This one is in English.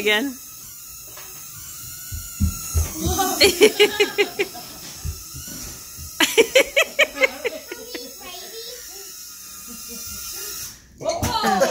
Again.